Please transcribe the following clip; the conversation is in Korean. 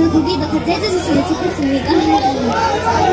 저희 거기다 같이 해주셨으면 좋겠습니다.